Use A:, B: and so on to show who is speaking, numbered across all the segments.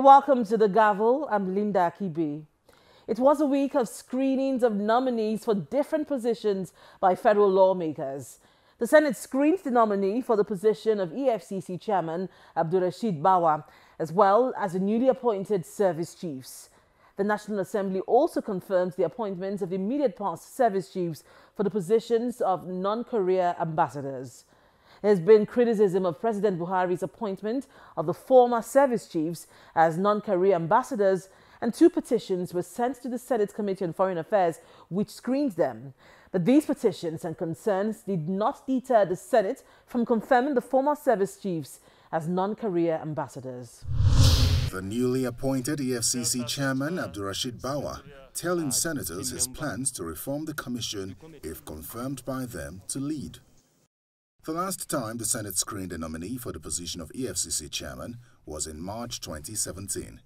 A: You're welcome to the Gavel. I'm Linda Kibi. It was a week of screenings of nominees for different positions by federal lawmakers. The Senate screened the nominee for the position of EFCC Chairman Abdurrashid Bawa, as well as the newly appointed service chiefs. The National Assembly also confirmed the appointments of immediate past service chiefs for the positions of non-career ambassadors. There has been criticism of President Buhari's appointment of the former service chiefs as non-career ambassadors and two petitions were sent to the Senate Committee on Foreign Affairs which screened them. But these petitions and concerns did not deter the Senate from confirming the former service chiefs as non-career ambassadors.
B: The newly appointed EFCC chairman, Abdurrashid Bawa, telling senators his plans to reform the commission if confirmed by them to lead. The last time the Senate screened a nominee for the position of EFCC chairman was in March 2017.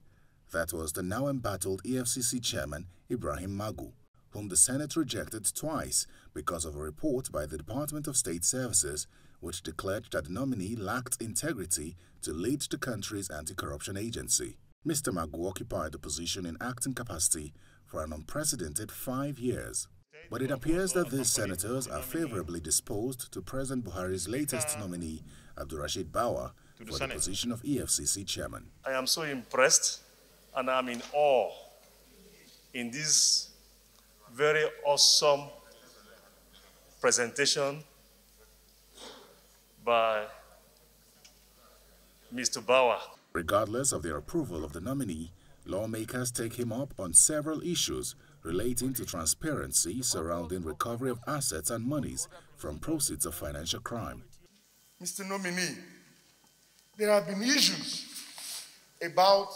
B: That was the now embattled EFCC chairman Ibrahim Magu, whom the Senate rejected twice because of a report by the Department of State Services which declared that the nominee lacked integrity to lead the country's anti-corruption agency. Mr. Magu occupied the position in acting capacity for an unprecedented five years. But it appears that these senators are favorably disposed to President Buhari's latest nominee, Abdurrashid Bawa, for the, position of EFCC chairman.
C: I am so impressed and I'm in awe in this very awesome presentation by Mr. Bawa.
B: Regardless of their approval of the nominee, lawmakers take him up on several issues relating to transparency surrounding recovery of assets and monies from proceeds of financial crime.
D: Mr. Nominee, there have been issues about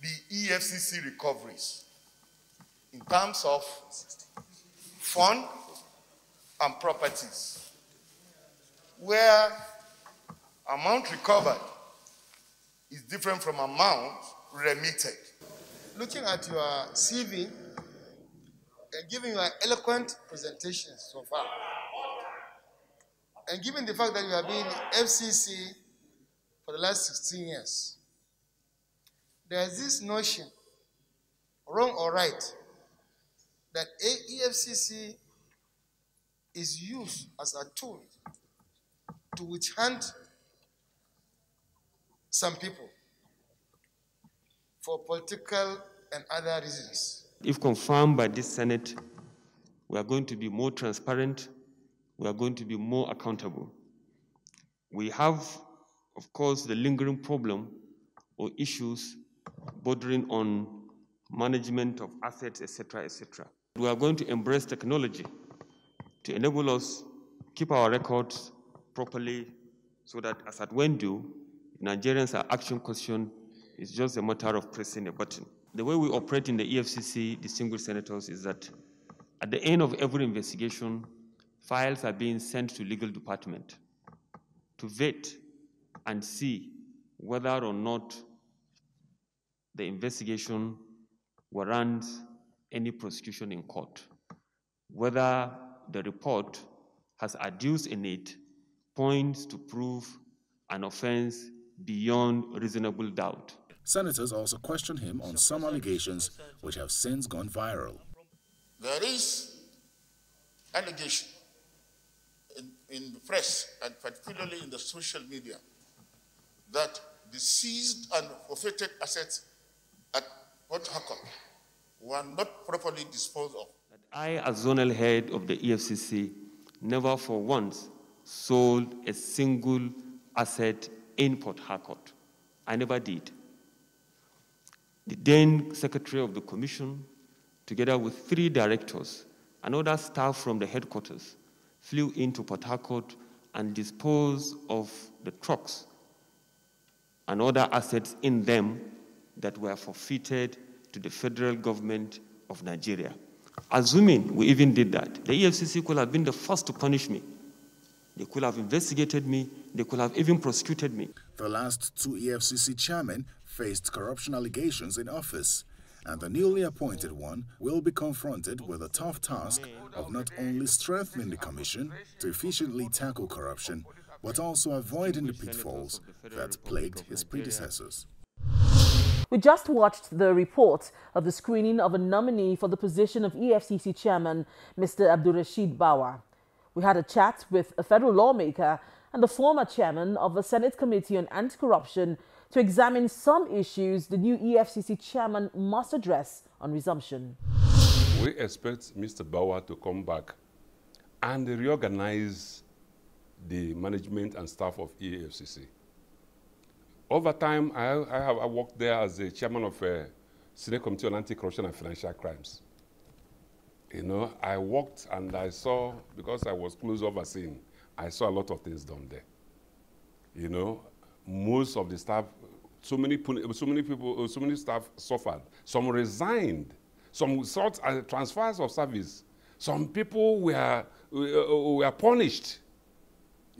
D: the EFCC recoveries in terms of fund and properties, where amount recovered is different from amount remitted.
E: Looking at your CV and giving your eloquent presentation so far, and given the fact that you have been FCC for the last 16 years, there's this notion, wrong or right, that AEFCC is used as a tool to witch hunt some people for political and other reasons.
F: If confirmed by this Senate, we are going to be more transparent, we are going to be more accountable. We have, of course, the lingering problem or issues bordering on management of assets, etc., etc. We are going to embrace technology to enable us keep our records properly so that as at when due, Nigerians are action question is just a matter of pressing a button. The way we operate in the EFCC, distinguished senators, is that at the end of every investigation, files are being sent to legal department to vet and see whether or not the investigation warrants any prosecution in court, whether the report has adduced in it points to prove an offense beyond reasonable doubt.
B: Senators also questioned him on some allegations which have since gone viral.
D: There is allegation in, in the press and particularly in the social media that the seized and forfeited assets at Port Harcourt were not properly disposed of.
F: I, as zonal head of the EFCC, never for once sold a single asset in Port Harcourt. I never did. The then secretary of the commission, together with three directors and other staff from the headquarters, flew into Port Harcourt and disposed of the trucks and other assets in them that were forfeited to the federal government of Nigeria. Assuming we even did that, the EFCC could have been the first to punish me. They could have investigated me. They could have even prosecuted me.
B: The last two EFCC chairmen faced corruption allegations in office, and the newly appointed one will be confronted with a tough task of not only strengthening the commission to efficiently tackle corruption, but also avoiding the pitfalls that plagued his predecessors.
A: We just watched the report of the screening of a nominee for the position of EFCC chairman, Mr. Abdurrashid Bawa. We had a chat with a federal lawmaker and the former chairman of the Senate Committee on Anti-Corruption to examine some issues the new EFCC chairman must address on resumption.
G: We expect Mr. Bawa to come back and reorganize the management and staff of EFCC. Over time, I, I have I worked there as the chairman of a Senate Committee on Anti-Corruption and Financial Crimes. You know, I worked and I saw, because I was close overseeing, I saw a lot of things done there. You know, most of the staff, so many, so many people, so many staff suffered. Some resigned. Some sought uh, transfers of service. Some people were, were punished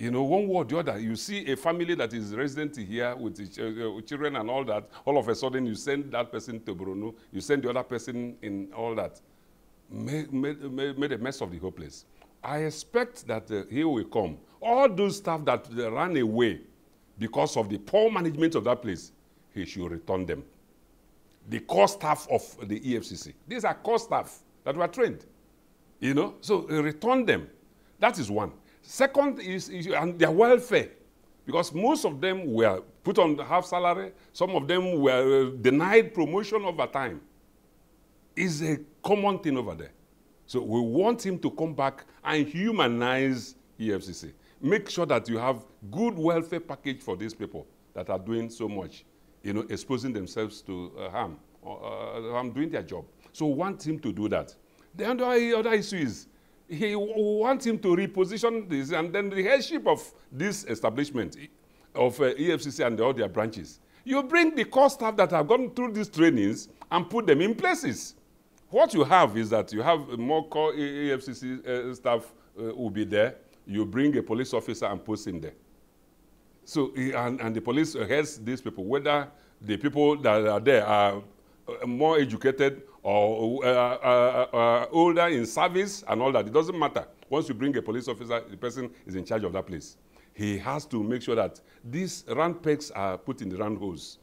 G: you know, one way or the other, you see a family that is resident here with uh, children and all that, all of a sudden you send that person to Borno, you send the other person in all that. Made, made, made a mess of the whole place. I expect that uh, he will come. All those staff that uh, ran away because of the poor management of that place, he should return them. The core staff of the EFCC. These are core staff that were trained. You know, so return them. That is one. Second is, is and their welfare, because most of them were put on half salary. Some of them were uh, denied promotion over time. Is a common thing over there. So we want him to come back and humanize EFCC. Make sure that you have good welfare package for these people that are doing so much, you know, exposing themselves to uh, harm, or uh, harm doing their job. So want him to do that. The other, issue is he wants him to reposition this, and then the headship of this establishment of uh, EFCC and all their branches. You bring the core staff that have gone through these trainings and put them in places. What you have is that you have more core EFCC uh, staff uh, will be there. You bring a police officer and post him there. So, and, and the police heads these people, whether the people that are there are uh, more educated or uh, uh, uh, older in service and all that. It doesn't matter. Once you bring a police officer, the person is in charge of that place. He has to make sure that these round pegs are put in the round holes.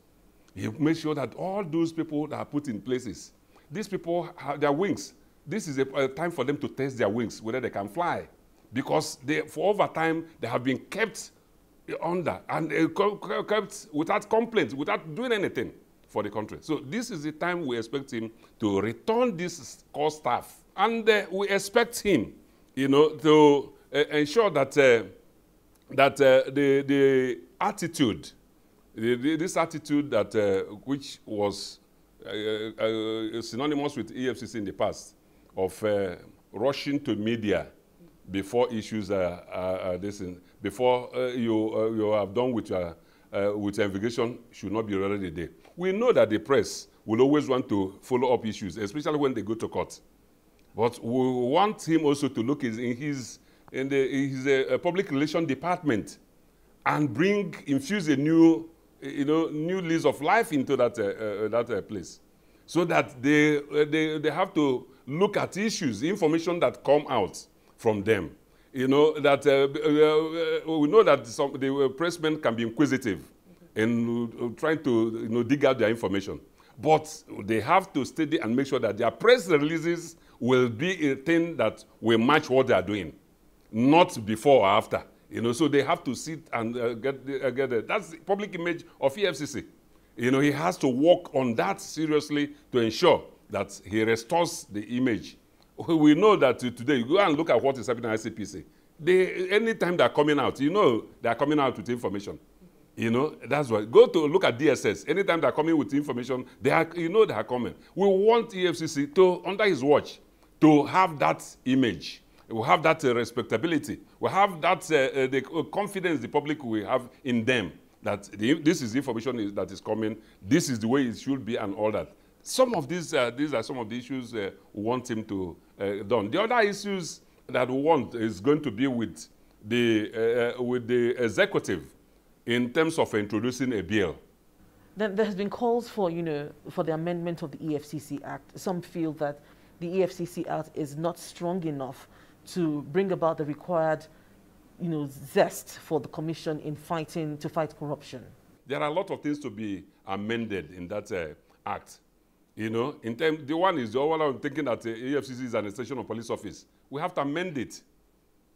G: He makes sure that all those people that are put in places, these people have their wings. This is a, a time for them to test their wings, whether they can fly. Because they, for over time, they have been kept under and uh, kept without complaints, without doing anything for the country. So this is the time we expect him to return this core staff. And uh, we expect him, you know, to uh, ensure that, that the, the attitude, the, the, this attitude that, which was synonymous with EFCC in the past, of rushing to media before issues are, are, are this in, before you, you have done with your, with investigation should not be already there. We know that the press will always want to follow up issues, especially when they go to court. But we want him also to look in his, in the, his uh, public relation department and bring, infuse a new, you know, new lease of life into that, uh, uh, that uh, place. So that they, uh, they, they have to look at issues, information that come out from them. You know, that uh, we know that some, the pressmen can be inquisitive in uh, trying to you know, dig out their information. But they have to study and make sure that their press releases will be a thing that will match what they are doing, not before or after. You know, so they have to sit and uh, get, uh, get uh, that's the public image of EFCC. You know, he has to work on that seriously to ensure that he restores the image. We know that today, you go and look at what is happening at ICPC. They, anytime they're coming out, you know they're coming out with information. You know, that's why. Go to look at DSS. Anytime they're coming with information, they are, you know they are coming. We want EFCC to, under his watch, to have that image. We have that uh, respectability. We have that uh, uh, the uh, confidence the public will have in them that the, this is information is, that is coming. This is the way it should be, and all that. Some of these, uh, these are some of the issues uh, we want him to Uh, done. The other issues that we want is going to be with the uh, uh, with the executive in terms of introducing a bill?
A: Then there has been calls for, you know, for the amendment of the EFCC Act. Some feel that the EFCC Act is not strong enough to bring about the required, you know, zest for the commission in fighting to fight corruption.
G: There are a lot of things to be amended in that uh, act. You know, in term, the one is the one I'm thinking that uh, the EFCC is an extension of police office. We have to amend it,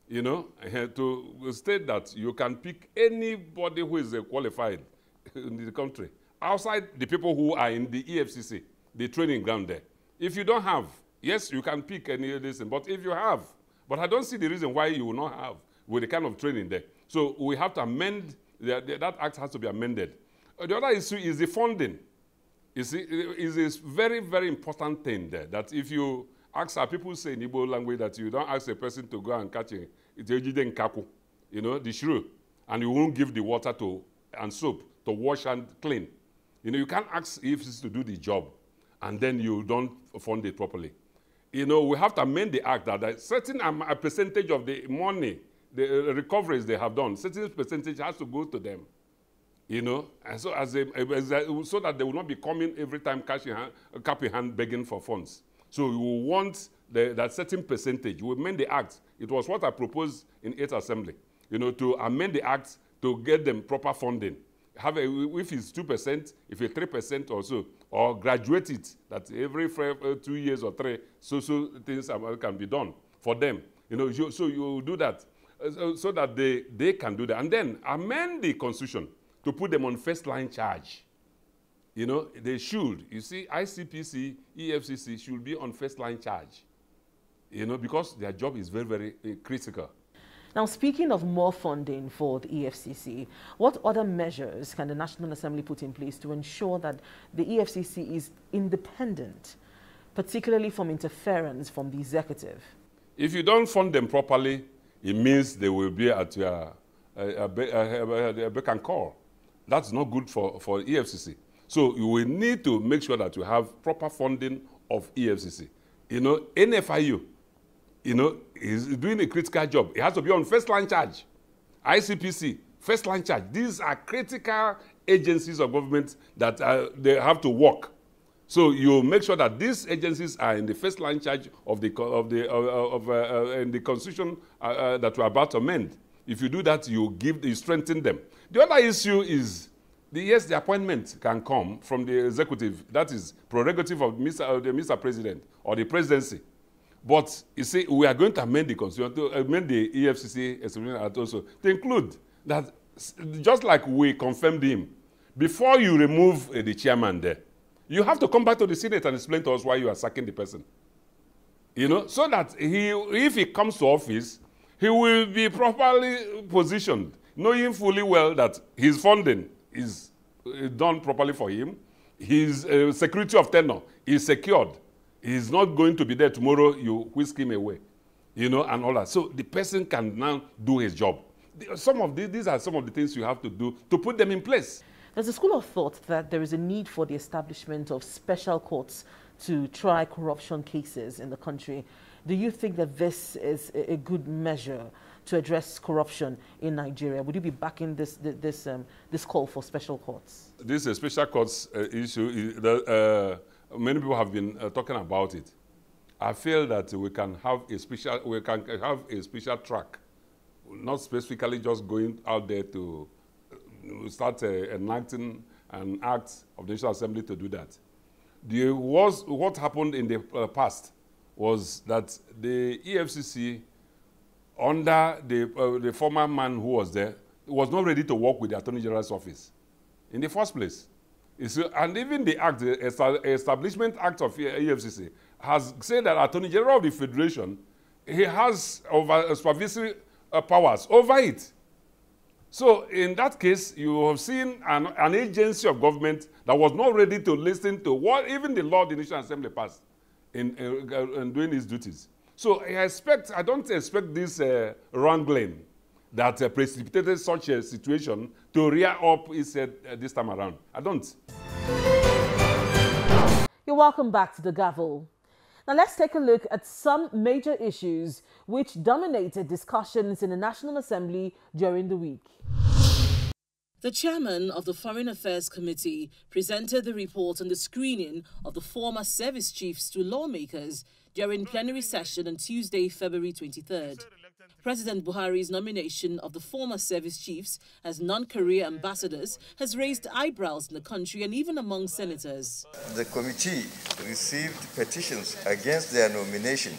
G: you know, eh, to state that you can pick anybody who is uh, qualified in the country outside the people who are in the EFCC, the training ground there. If you don't have, yes, you can pick any of this, but if you have, but I don't see the reason why you will not have with the kind of training there. So we have to amend, the, the, that act has to be amended. Uh, the other issue is the funding. You see, it is a very, very important thing there that if you ask our people say in Igbo language that you don't ask a person to go and catch it, you know, the shrew, and you won't give the water to and soap to wash and clean. You know, you can't ask EFCC to do the job and then you don't fund it properly. You know, we have to amend the act that a certain a percentage of the money, the uh, recoveries they have done, certain percentage has to go to them. You know, and so as, so that they will not be coming every time cash in hand, cap in hand begging for funds. So we want the, that certain percentage. We amend the act. It was what I proposed in 8th Assembly, you know, to amend the act to get them proper funding have a, if it's 2%, if it's 3% or so, or graduate it, that every uh, two years or three, so, so things can be done for them. You know, so you do that uh, so, so, that they, they can do that. And then amend the constitution to put them on first line charge. You know, they should. You see, ICPC, EFCC should be on first line charge. You know, because their job is very, very uh, critical.
A: Now, speaking of more funding for the EFCC, what other measures can the National Assembly put in place to ensure that the EFCC is independent, particularly from interference from the executive?
G: If you don't fund them properly, it means they will be at your uh, beck and call. That's not good for, for EFCC. So you will need to make sure that you have proper funding of EFCC. You know, NFIU, you know, he's doing a critical job. He has to be on first line charge. ICPC, first line charge. These are critical agencies of government that uh, they have to work. So you make sure that these agencies are in the first line charge of the of the uh, of uh, uh, in the constitution uh, uh, that we're about to amend. If you do that, you give you strengthen them. The other issue is the yes, the appointment can come from the executive. That is prerogative of Mr. the Mr. President or the presidency. But you see, we are going to amend the constitution, amend the EFCC Act also to include that just like we confirmed him, before you remove uh, the chairman there, you have to come back to the Senate and explain to us why you are sacking the person. You know, so that he, if he comes to office, he will be properly positioned, knowing fully well that his funding is done properly for him, his uh, security of tenure is secured, He's not going to be there tomorrow, you whisk him away, you know, and all that. So the person can now do his job. Some of these are some of the things you have to do to put them in place.
A: There's a school of thought that there is a need for the establishment of special courts to try corruption cases in the country. Do you think that this is a good measure to address corruption in Nigeria? Would you be backing this this um, this call for special courts?
G: This is a special courts uh, issue. Uh, many people have been uh, talking about it. I feel that we can have a special we can have a special track, not specifically just going out there to uh, start uh, enacting an act of the National Assembly to do that. The, was, what happened in the uh, past was that the EFCC, under the, uh, the former man who was there, was not ready to work with the Attorney General's office in the first place. and even the act, the Establishment Act of EFCC, has said that Attorney General of the Federation, he has over supervisory uh, powers over it. So in that case, you have seen an, an agency of government that was not ready to listen to what even the law the National Assembly passed in, uh, in doing his duties. So I expect, I don't expect this uh, wrangling that uh, precipitated such a situation to rear up head uh, this time around. I don't.
A: You're welcome back to the gavel. Now let's take a look at some major issues which dominated discussions in the National Assembly during the week. The chairman of the Foreign Affairs Committee presented the report on the screening of the former service chiefs to lawmakers during plenary session on Tuesday, February 23rd. President Buhari's nomination of the former service chiefs as non-career ambassadors has raised eyebrows in the country and even among senators.
H: The committee received petitions against their nomination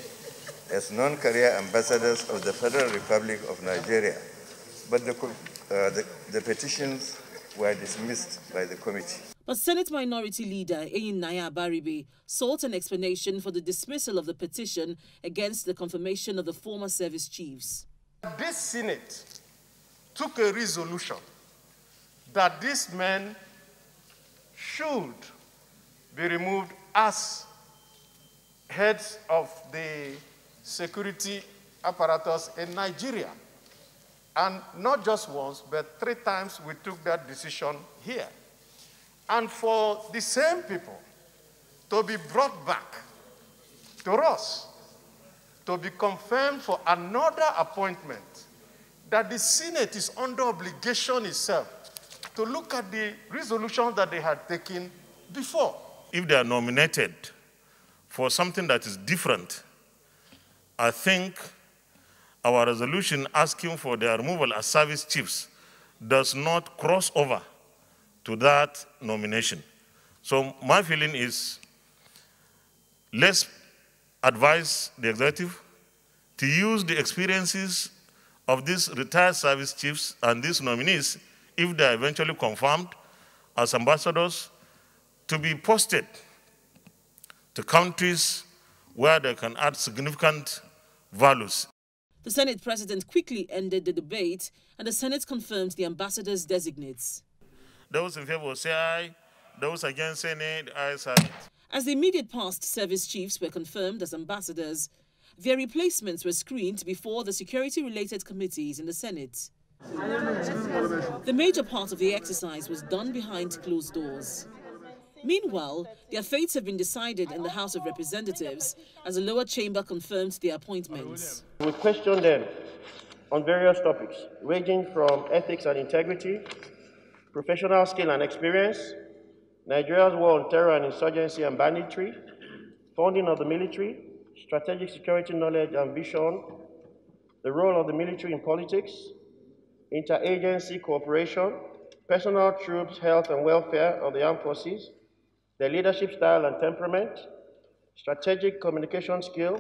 H: as non-career ambassadors of the Federal Republic of Nigeria, but the, uh, the, the petitions were dismissed by the committee.
A: But Senate Minority Leader Enyinnaya Abaribe sought an explanation for the dismissal of the petition against the confirmation of the former service chiefs.
I: This Senate took a resolution that these men should be removed as heads of the security apparatus in Nigeria. And not just once, but three times we took that decision here. And for the same people to be brought back to us, to be confirmed for another appointment, that the Senate is under obligation itself to look at the resolutions that they had taken before.
C: If they are nominated for something that is different, I think our resolution asking for their removal as service chiefs does not cross over to that nomination. So my feeling is let's advise the executive to use the experiences of these retired service chiefs and these nominees, if they are eventually confirmed as ambassadors, to be posted to countries where they can add significant values.
A: The Senate President quickly ended the debate and the Senate confirmed the ambassadors' designates.
C: Those in favor say aye. Those against say nay. The ayes have it.
A: As the immediate past service chiefs were confirmed as ambassadors, their replacements were screened before the security-related committees in the Senate. The major part of the exercise was done behind closed doors. Meanwhile, their fates have been decided in the House of Representatives as the lower chamber confirmed their appointments.
J: We questioned them on various topics, ranging from ethics and integrity professional skill and experience, Nigeria's war on terror and insurgency and banditry, funding of the military, strategic security knowledge and vision, the role of the military in politics, interagency cooperation, personal troops' health and welfare of the armed forces, their leadership style and temperament, strategic communication skill,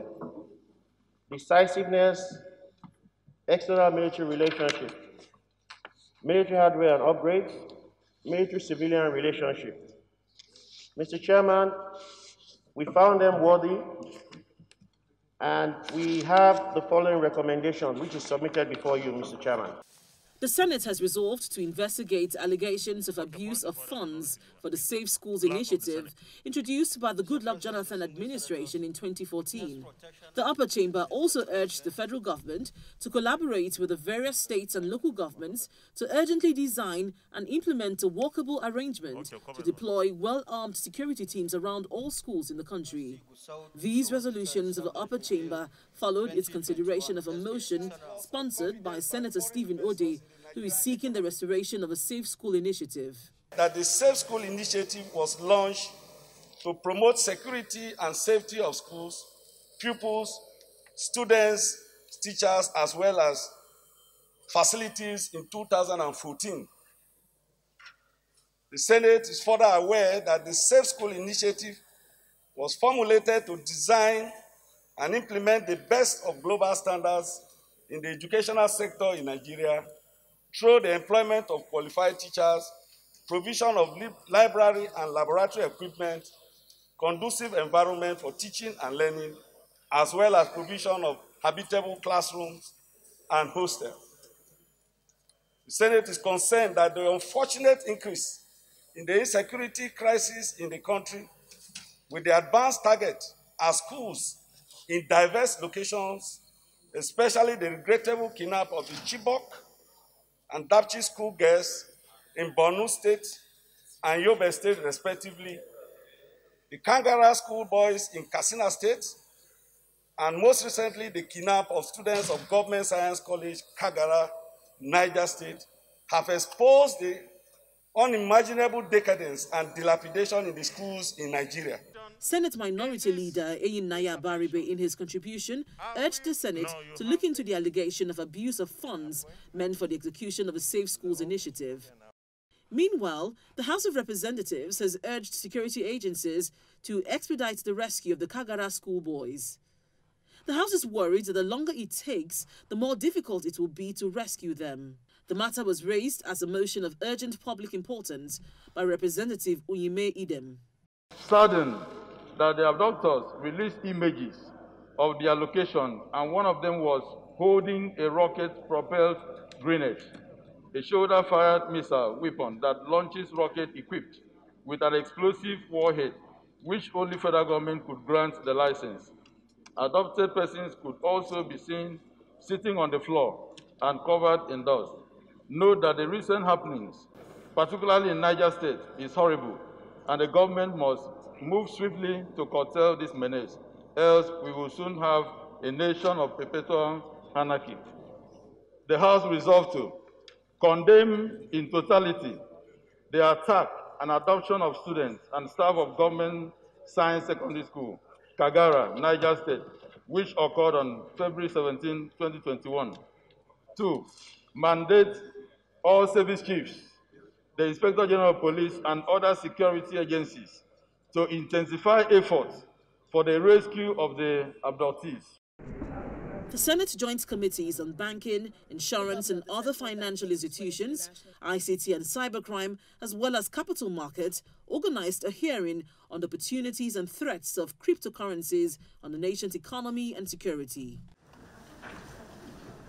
J: decisiveness, external military relationship, military hardware and upgrades, military-civilian relationship. Mr. Chairman, we found them worthy, and we have the following recommendation, which is submitted before you, Mr. Chairman.
A: The Senate has resolved to investigate allegations of abuse of funds for the Safe Schools initiative introduced by the Goodluck Jonathan administration in 2014. The upper chamber also urged the federal government to collaborate with the various states and local governments to urgently design and implement a workable arrangement to deploy well-armed security teams around all schools in the country. These resolutions of the upper chamber followed its consideration of a motion sponsored by Senator Stephen Odey who is seeking the restoration of a Safe School initiative.
K: That the Safe School initiative was launched to promote security and safety of schools, pupils, students, teachers, as well as facilities in 2014. The Senate is further aware that the Safe School initiative was formulated to design and implement the best of global standards in the educational sector in Nigeria through the employment of qualified teachers, provision of li library and laboratory equipment, conducive environment for teaching and learning, as well as provision of habitable classrooms and hostels. The Senate is concerned that the unfortunate increase in the insecurity crisis in the country with the advanced target as schools in diverse locations, especially the regrettable kidnap of the Chibok and Dapchi school girls in Borno State and Yobe State, respectively, the Kankara school boys in Katsina State, and most recently, the kidnap of students of Government Science College, Kagara, Niger State, have exposed the unimaginable decadence and dilapidation in the schools in Nigeria.
A: Senate Minority Leader Enyinnaya Abaribe, in his contribution, urged the Senate to look into the allegation of abuse of funds meant for the execution of a Safe Schools initiative. Meanwhile, the House of Representatives has urged security agencies to expedite the rescue of the Kagara schoolboys. The House is worried that the longer it takes, the more difficult it will be to rescue them. The matter was raised as a motion of urgent public importance by Representative Unyime Idem.
L: Saddened that the abductors released images of their location, and one of them was holding a rocket propelled grenade, a shoulder fired missile weapon that launches rocket equipped with an explosive warhead, which only federal government could grant the license. Adopted persons could also be seen sitting on the floor and covered in dust. Note that the recent happenings, particularly in Niger State, is horrible, and the government must move swiftly to curtail this menace, else we will soon have a nation of perpetual anarchy. The House resolved to condemn in totality the attack and adoption of students and staff of government science secondary school, Kagara, Niger State, which occurred on February 17, 2021. Two, mandate all service chiefs, the Inspector General of Police, and other security agencies to intensify efforts for the rescue of the abductees.
A: The Senate Joint Committees on Banking, Insurance and Other Financial Institutions, ICT and Cybercrime, as well as Capital Markets, organized a hearing on the opportunities and threats of cryptocurrencies on the nation's economy and security.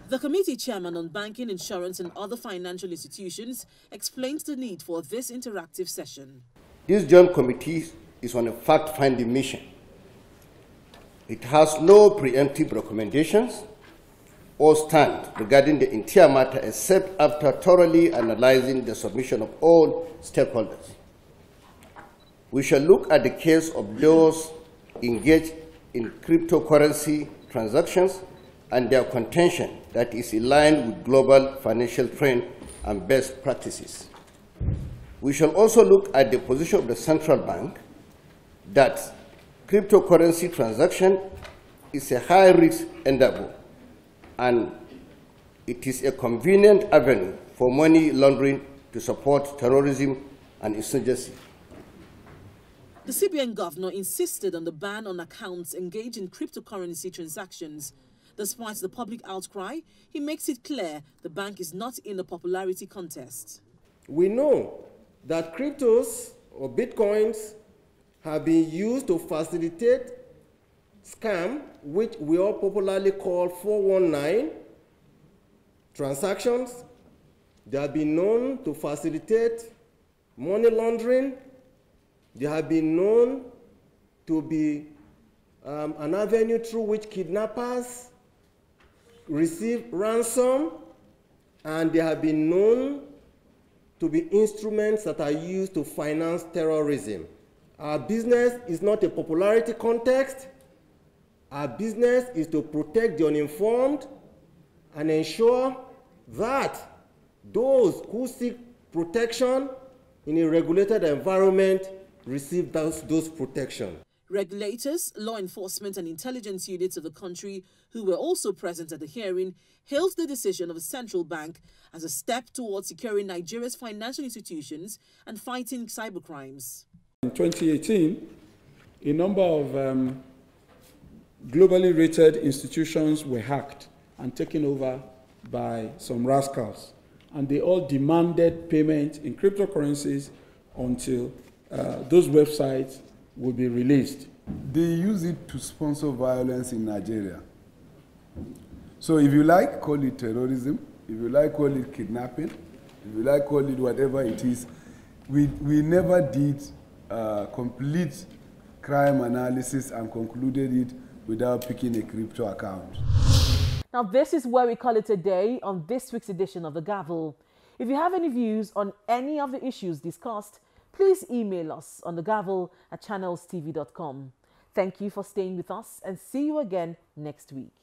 A: The committee chairman on banking, insurance and other financial institutions explained the need for this interactive session.
M: This joint committee is on a fact-finding mission. It has no preemptive recommendations or stand regarding the entire matter except after thoroughly analyzing the submission of all stakeholders. We shall look at the case of those engaged in cryptocurrency transactions and their contention that is in line with global financial trend and best practices. We shall also look at the position of the central bank that cryptocurrency transaction is a high-risk endeavor and it is a convenient avenue for money laundering to support terrorism and insurgency.
A: The CBN governor insisted on the ban on accounts engaged in cryptocurrency transactions. Despite the public outcry, he makes it clear the bank is not in a popularity contest.
N: We know that cryptos or bitcoins have been used to facilitate scam, which we all popularly call 419 transactions. They have been known to facilitate money laundering. They have been known to be um, an avenue through which kidnappers receive ransom, and they have been known to be instruments that are used to finance terrorism. Our business is not a popularity context. Our business is to protect the uninformed and ensure that those who seek protection in a regulated environment receive those, those protection.
A: Regulators, law enforcement and intelligence units of the country who were also present at the hearing hailed the decision of the central bank as a step towards securing Nigeria's financial institutions and fighting cybercrimes.
O: In 2018, a number of um, globally rated institutions were hacked and taken over by some rascals. And they all demanded payment in cryptocurrencies until uh, those websites would be released.
P: They use it to sponsor violence in Nigeria. So if you like, call it terrorism. If you like, call it kidnapping. If you like, call it whatever it is. We, we never did complete crime analysis and concluded it without picking a crypto account.
A: Now, this is where we call it a day on this week's edition of The Gavel. If you have any views on any of the issues discussed, please email us on thegavel at channelstv.com. Thank you for staying with us and see you again next week.